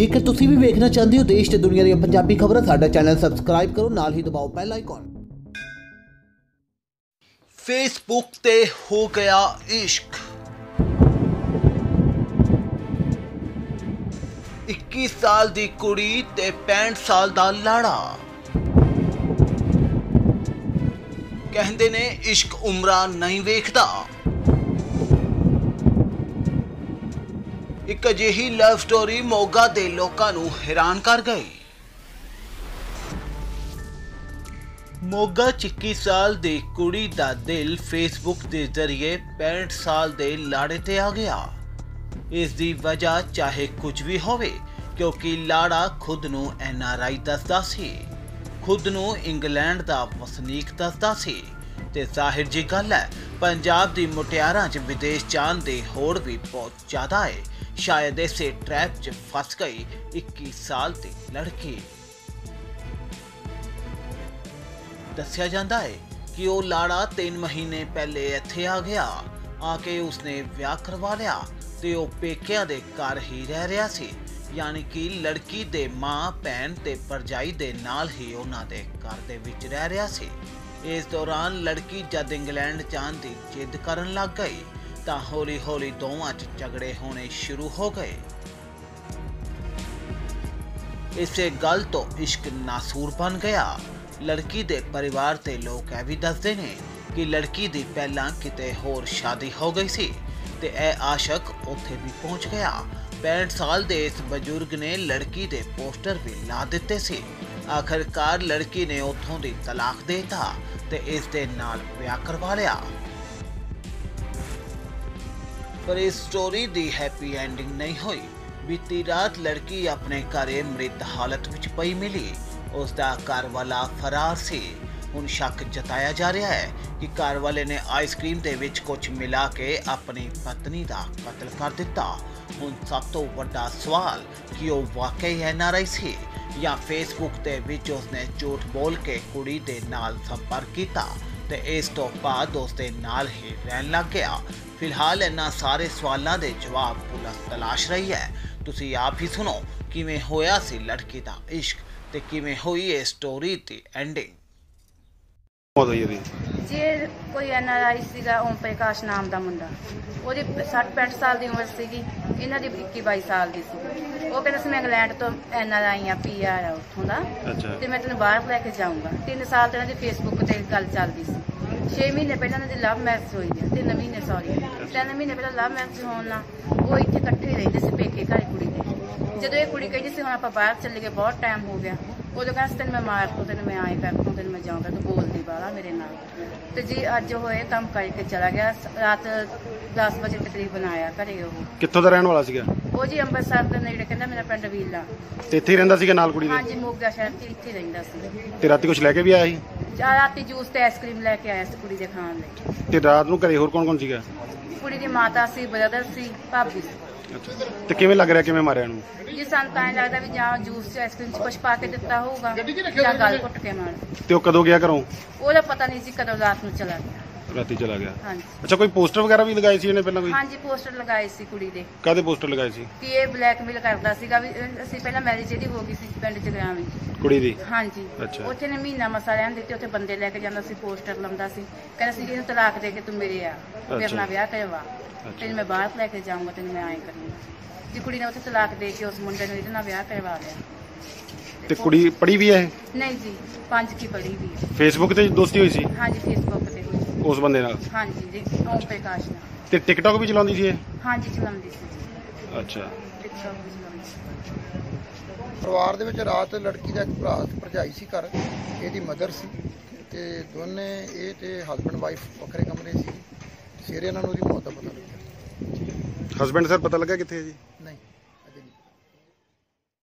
ਜੇਕਰ ਤੁਸੀਂ ਵੀ ਵੇਖਣਾ ਚਾਹੁੰਦੇ ਹੋ ਦੇਸ਼ ਤੇ ਦੁਨੀਆ ਦੀਆਂ ਪੰਜਾਬੀ ਖਬਰਾਂ, ਸਾਡਾ ਚੈਨਲ ਸਬਸਕ੍ਰਾਈਬ ਕਰੋ, ਨਾਲ ਹੀ ਦਬਾਓ ਬੈਲ ਆਈਕਨ ਫੇਸਬੁੱਕ ਤੇ ਹੋ ਗਿਆ ਇਸ਼ਕ। 21 ਸਾਲ ਦੀ ਕੁੜੀ ਤੇ 65 ਸਾਲ ਦਾ ਲਾੜਾ। ਕਹਿੰਦੇ ਨੇ, ਇਸ਼ਕ ਉਮਰਾਂ ਨਹੀਂ ਵੇਖਦਾ। ਇੱਕ ਅਜਿਹੀ ਲਵ ਸਟੋਰੀ ਮੋਗਾ ਦੇ ਲੋਕਾਂ ਨੂੰ ਹੈਰਾਨ ਕਰ ਗਈ। ਮੋਗਾ 21 ਸਾਲ ਦੀ ਕੁੜੀ ਦਾ ਦਿਲ ਫੇਸਬੁੱਕ ਦੇ ਜ਼ਰੀਏ 65 ਸਾਲ ਦੇ ਲਾੜੇ ਤੇ ਆ ਗਿਆ। ਇਸ ਦੀ ਵਜ੍ਹਾ ਚਾਹੇ ਕੁਝ ਵੀ ਹੋਵੇ, ਕਿਉਂਕਿ ਲਾੜਾ ਖੁਦ ਨੂੰ ਐਨ ਆਰ ਆਈ ਦੱਸਦਾ ਸੀ। ਖੁਦ ਨੂੰ ਇੰਗਲੈਂਡ ਦਾ ਵਸਨੀਕ ਦੱਸਦਾ ਸੀ। ਤੇ ਜ਼ਾਹਿਰ ਜੀ ਗੱਲ ਹੈ, ਪੰਜਾਬ ਦੀ ਮੁਟਿਆਰਾਂ 'ਚ ਵਿਦੇਸ਼ ਜਾਣ ਦੇ ਹੋੜ ਵੀ ਬਹੁਤ ਜ਼ਿਆਦਾ ਹੈ। ਸ਼ਾਇਦ ਇਸੇ ਟ੍ਰੈਪ 'ਚ ਫਸ ਗਈ 21 ਸਾਲ ਦੀ ਲੜਕੀ ਦੱਸਿਆ ਜਾਂਦਾ ਹੈ ਕਿ ਉਹ ਲਾੜਾ 3 ਮਹੀਨੇ ਪਹਿਲੇ ਇੱਥੇ ਆ ਗਿਆ ਆ ਕੇ ਉਸਨੇ ਵਿਆਹ ਕਰਵਾ ਲਿਆ ਤੇ ਉਹ ਪੇਕਿਆਂ ਦੇ ਘਰ ਹੀ ਰਹਿ ਰਿਹਾ ਸੀ ਯਾਨੀ ਕਿ ਲੜਕੀ ਦੇ ਮਾਂ ਭੈਣ ਤੇ ਪਰਜਾਈ ਦੇ ਨਾਲ ਹੀ ਉਹਨਾਂ ਦੇ ਘਰ ਦੇ ਵਿੱਚ ਰਹਿ ਰਿਹਾ ਸੀ ਇਸ ਦੌਰਾਨ ਲੜਕੀ ਜਦ ਇੰਗਲੈਂਡ ਜਾਣ ਦੀ ਜਿੱਦ ਕਰਨ ਲੱਗ ਗਈ ਤਾਂ ਹੌਲੀ-ਹੌਲੀ ਦੋਵਾਂ 'ਚ ਝਗੜੇ ਹੋਣੇ ਸ਼ੁਰੂ ਹੋ ਗਏ। ਇਸੇ ਗੱਲ ਤੋਂ ਇਸ਼ਕ ਨਾਸੂਰ ਬਣ ਗਿਆ। ਲੜਕੀ ਦੇ ਪਰਿਵਾਰ ਤੇ ਲੋਕ ਇਹ ਵੀ ਦੱਸਦੇ ਨੇ ਕਿ ਲੜਕੀ ਦੀ ਪਹਿਲਾਂ ਕਿਤੇ ਹੋਰ ਸ਼ਾਦੀ ਹੋ ਗਈ ਸੀ ਤੇ ਇਹ ਆਸ਼ਕ ਉੱਥੇ ਵੀ ਪਹੁੰਚ ਗਿਆ। 65 ਸਾਲ ਦੇ ਇਸ ਬਜ਼ੁਰਗ ਨੇ ਲੜਕੀ ਦੇ ਪੋਸਟਰ ਵੀ ਲਾ ਦਿੱਤੇ ਸੀ। ਆਖਰਕਾਰ ਲੜਕੀ ਨੇ ਉੱਥੋਂ ਦੀ ਤਲਾਕ ਦੇਤਾ ਤੇ ਇਸ ਦੇ ਨਾਲ ਵਿਆਹ ਕਰਵਾ ਲਿਆ। ਪਰ ਇਸ ਸਟੋਰੀ ਦੀ ਹੈਪੀ ਐਂਡਿੰਗ ਨਹੀਂ ਹੋਈ। ਬੀਤੀ ਰਾਤ ਲੜਕੀ ਆਪਣੇ ਘਰੇ ਮ੍ਰਿਤ ਹਾਲਤ ਵਿੱਚ ਪਈ ਮਿਲੀ। ਉਸ ਦਾ ਘਰ ਵਾਲਾ ਫਰਾਰ ਸੀ। ਹੁਣ ਸ਼ੱਕ ਜਤਾਇਆ ਜਾ ਰਿਹਾ ਹੈ ਕਿ ਘਰ ਵਾਲੇ ਨੇ ਆਈਸਕ੍ਰੀਮ ਦੇ ਵਿੱਚ ਕੁਝ ਮਿਲਾ ਕੇ ਆਪਣੀ ਪਤਨੀ ਦਾ ਕਤਲ ਕਰ ਦਿੱਤਾ। ਹੁਣ ਸਭ ਤੋਂ ਵੱਡਾ ਸਵਾਲ, ਕਿ ਉਹ ਵਾਕਈ ਐਨਆਰਆਈ ਸੀ ਜਾਂ ਫੇਸਬੁੱਕ ਦੇ ਵਿੱਚ ਉਸਨੇ ਝੂਠ ਬੋਲ ਕੇ ਕੁੜੀ ਦੇ ਨਾਲ ਸੰਪਰਕ ਕੀਤਾ? ਤੇ ਇਸ ਤੋਂ ਬਾਅਦ ਉਸ ਦੇ ਨਾਲ ਹੀ ਰਹਿਣ ਲੱਗ ਗਿਆ। ਫਿਲਹਾਲ ਇਹਨਾਂ ਸਾਰੇ ਸਵਾਲਾਂ ਦੇ ਜਵਾਬ ਪੁਲਿਸ ਤਲਾਸ਼ ਰਹੀ ਹੈ। ਤੁਸੀਂ ਆਪ ਹੀ ਸੁਣੋ, ਕਿਵੇਂ ਹੋਇਆ ਸੀ ਲੜਕੀ ਦਾ ਇਸ਼ਕ ਤੇ ਕਿਵੇਂ ਹੋਈ ਇਹ ਸਟੋਰੀ ਦੀ ਐਂਡਿੰਗ ਮੌਤ ਹੋਈ ਇਹਦੀ ਜੇ ਕੋਈ ਐਨਆਰਆਈ ਸੀਗਾ ਓਮ ਪ੍ਰਕਾਸ਼ ਨਾਮ ਦਾ ਮੁੰਡਾ ਉਹਦੀ 60 65 ਸਾਲ ਦੀ ਉਮਰ ਸੀਗੀ ਇਹਨਾਂ ਦੀ 21 22 ਸਾਲ ਦੀ ਸੀ। ਉਹ ਕਹਿੰਦਾ ਸੀ ਮੈਂ ਇੰਗਲੈਂਡ ਤੋਂ ਐਨਆਰਆਈ ਆ ਪੀਆਰ ਆ ਉੱਥੋਂ ਦਾ ਤੇ ਮੈਂ ਤੈਨੂੰ ਬਾਹਰ ਲੈ ਕੇ ਜਾਊਂਗਾ। 3 ਸਾਲ ਤੋਂ ਇਹਨਾਂ ਦੀ ਫੇਸਬੁੱਕ ਤੇ ਗੱਲ ਚੱਲਦੀ ਸੀ। 6 ਮਹੀਨੇ ਪਹਿਲਾਂ ਇਹਨਾਂ ਦੀ ਲਵ ਮੈਰਿਜ ਹੋਈ ਹੈ 3 ਮਹੀਨੇ ਸੌਰੀ 3 ਮਹੀਨੇ ਪਹਿਲਾਂ ਲਵ ਮੈਰਿਜ ਹੋਣ ਨਾਲ ਉਹ ਇੱਥੇ ਇਕੱਠੇ ਰਹਿੰਦੇ ਸੀ ਪੇਕੇ ਘਰ ਕੁੜੀ ਦੇ। ਜਦੋਂ ਇਹ ਕੁੜੀ ਕਹਿੰਦੀ ਸੀ ਹੁਣ ਆਪਾਂ ਬਾਹਰ ਚੱਲੇ ਗਏ ਬਹੁਤ ਟਾਈਮ ਹੋ ਗਿਆ। ਉਦੋਂ ਕਹਿੰਦਾ ਤੈਨੂੰ ਮੈਂ ਮਾਰ ਦੂੰ ਤੈਨੂੰ ਮੈਂ ਆਏ ਕਰ ਦੂੰ ਤੈਨੂੰ ਮੈਂ ਜਾਊਂਗਾ ਤੂੰ ਬੋਲਦੀ ਬਾਲਾ ਮੇਰੇ ਨਾਲ। ਤੇ ਜੀ ਅੱਜ ਹੋਏ ਕੰਮ ਕਰਕੇ ਚਲਾ ਗਿਆ ਰਾਤ 10 ਵਜੇ ਤਕਰੀਬਨ ਆਇਆ ਘਰੇ ਉਹ। ਕਿੱਥੋਂ ਦਾ ਰਹਿਣ ਵਾਲਾ ਸੀਗਾ? ਉਹ ਜੀ ਅੰਮ੍ਰਿਤਸਰ ਦੇ ਨੇੜੇ ਕਹਿੰਦਾ ਮੇਰਾ ਪਿੰਡ ਵੀਲਾ। ਤੇ ਇੱਥੇ ਹੀ ਰਹਿੰਦਾ ਸੀਗਾ ਨਾਲ ਕੁੜੀ ਦੇ? ਹਾਂਜੀ ਮੋਗਾ ਸ਼ਹਿਰ ਚ ਇੱਥੇ ਰਹਿੰਦਾ ਸੀ। ਤੇ ਰਾਤੀ ਕੁਝ ਲੈ ਕੇ ਵੀ ਆਇਆ ਸੀ? ਜਾਂ ਰਾਤੀ ਜੂਸ ਤੇ ਆਈਸਕ੍ਰੀਮ ਲੈ ਕੇ ਆਇਆ ਸੀ ਕੁੜੀ ਦੇ ਖਾਣ ਲਈ। ਤੇ ਰਾਤ ਨੂੰ ਘਰੇ ਹੋਰ ਕੌਣ ਕੌਣ ਸੀਗਾ? ਕੁੜੀ ਦੀ ਮਾਤਾ ਸੀ ਬ੍ਰਦਰ ਸੀ ਭਾਬੀ ਸੀ। ਤੇ ਕਿਵੇਂ ਲੱਗ ਰਿਹਾ ਕਿਵੇਂ ਮਾਰਿਆ ਇਹਨੂੰ? ਜੀ ਸਾਨੂੰ ਤਾਂ ਐਂ ਲੱਗਦਾ ਵੀ ਜਾਂ ਜੂਸ ਚ ਆਈਸਕ੍ਰੀਮ ਚ ਕੁਝ ਪਾ ਕੇ ਦਿੱਤਾ ਹੋਊਗਾ ਜਾਂ ਗਲ ਘੁੱਟ ਕੇ ਮਾਰ। ਤੇ ਉਹ ਕਦੋਂ ਗਿਆ ਘਰੋਂ? ਉਹਦਾ ਪਤਾ ਨਹੀਂ ਸੀ ਕਦੋਂ ਰਾਤ ਨੂੰ ਚਲਾ ਗਿਆ। ਰਾਤੀ ਚਲਾ ਗਿਆ। ਹਾਂਜੀ। ਅੱਛਾ ਕੋਈ ਪੋਸਟਰ ਵਗੈਰਾ ਵੀ ਲਗਾਏ ਸੀ ਇਹਨੇ ਪਹਿਲਾਂ ਕੋਈ? ਹਾਂਜੀ ਪੋਸਟਰ ਲਗਾਏ ਸੀ ਕੁੜੀ ਦੇ। ਕਾਦੇ ਪੋਸਟਰ ਲਗਾਏ ਸੀ? ਕਿ ਇਹ ਬਲੈਕਮੇਲ ਕਰਦਾ ਸੀਗਾ ਵੀ ਅਹ ਅਸੀਂ ਪਹਿਲਾਂ ਮੈਰਿਜ ਇਹਦੀ ਹੋ ਗਈ ਸੀ ਪਿੰਡ ਜਗਰਾਂ ਵਿੱਚ। ਕੁੜੀ ਦੀ? ਹਾਂਜੀ। ਅੱਛਾ। ਉੱਥੇ ਨੇ ਮਹੀਨਾ ਮਸਾ ਰਹਿਣ ਦਿੱਤੇ ਉੱਥੇ ਬੰਦੇ ਲੈ ਕੇ ਜਾਂਦਾ ਸੀ ਪੋਸਟਰ ਲਾਉਂਦਾ ਸੀ। ਕਹਿੰਦਾ ਸੀ ਇਹਨੂੰ ਤਲਾਕ ਦੇ ਕੇ ਤੂੰ ਮੇਰੇ ਆ ਮੇਰੇ ਅੱਛਾ। ਨਾਲ ਵਿਆਹ ਕਰਵਾ। ਤੈਨੂੰ ਮੈਂ ਬਾਹਰ ਲੈ ਕੇ ਜਾਊਂਗਾ ਤੈਨੂੰ ਮੈਂ ਆਏ ਕਰੂੰਗਾ। ਜੀ ਕੁੜੀ ਨੇ ਉੱਥੇ ਤਲਾਕ ਦੇ ਕੇ ਉਸ ਮੁੰਡੇ ਨੂੰ ਇਹਦੇ ਨਾਲ ਵਿਆਹ ਕਰਵਾ ਲਿਆ। ਤੇ ਕੁੜੀ ਪੜੀ ਵੀ ਹੈ ਨਹੀਂ ਜੀ ਪੰਜ ਕੀ ਪੜੀ ਵੀ ਹੈ। ਫੇਸਬੁੱਕ ਤੇ ਦੋਸਤੀ ਹੋਈ ਸੀ? ਹਾਂਜੀ ਫੇਸਬੁੱਕ। ਉਸ ਬੰਦੇ ਨਾਲ? ਹਾਂਜੀ ਜੀ ਓਮ ਪ੍ਰਕਾਸ਼ ਨਾਲ। ਤੇ ਟਿਕਟੌਕ ਵੀ ਚਲਾਉਂਦੀ ਸੀ ਇਹ? ਹਾਂਜੀ ਚਲਾਉਂਦੀ ਸੀ। ਜੀ ਅੱਛਾ। ਟਿਕਟੌਕ ਵੀ ਚਲਾਉਂਦੀ ਸੀ। ਪਰਿਵਾਰ ਦੇ ਵਿੱਚ ਰਾਤ ਲੜਕੀ ਦਾ ਇੱਕ ਭਰਾ ਭਰਜਾਈ ਸੀ ਘਰ ਇਹਦੀ ਮਦਰ ਸੀ ਤੇ ਦੋਨੇ ਇਹ ਤੇ ਹਸਬੰਡ ਵਾਈਫ ਵੱਖਰੇ ਕਮਰੇ ਸੀ। ਸਵੇਰੇ ਇਹਨਾਂ ਨੂੰ ਉਹਦੀ ਮੌਤ ਦਾ ਪਤਾ ਲੱਗਿਆ। ਹਸਬੰਡ ਸਰ ਪਤਾ ਲੱਗਾ ਕਿੱਥੇ ਹੈ ਜੀ? ਨਹੀਂ।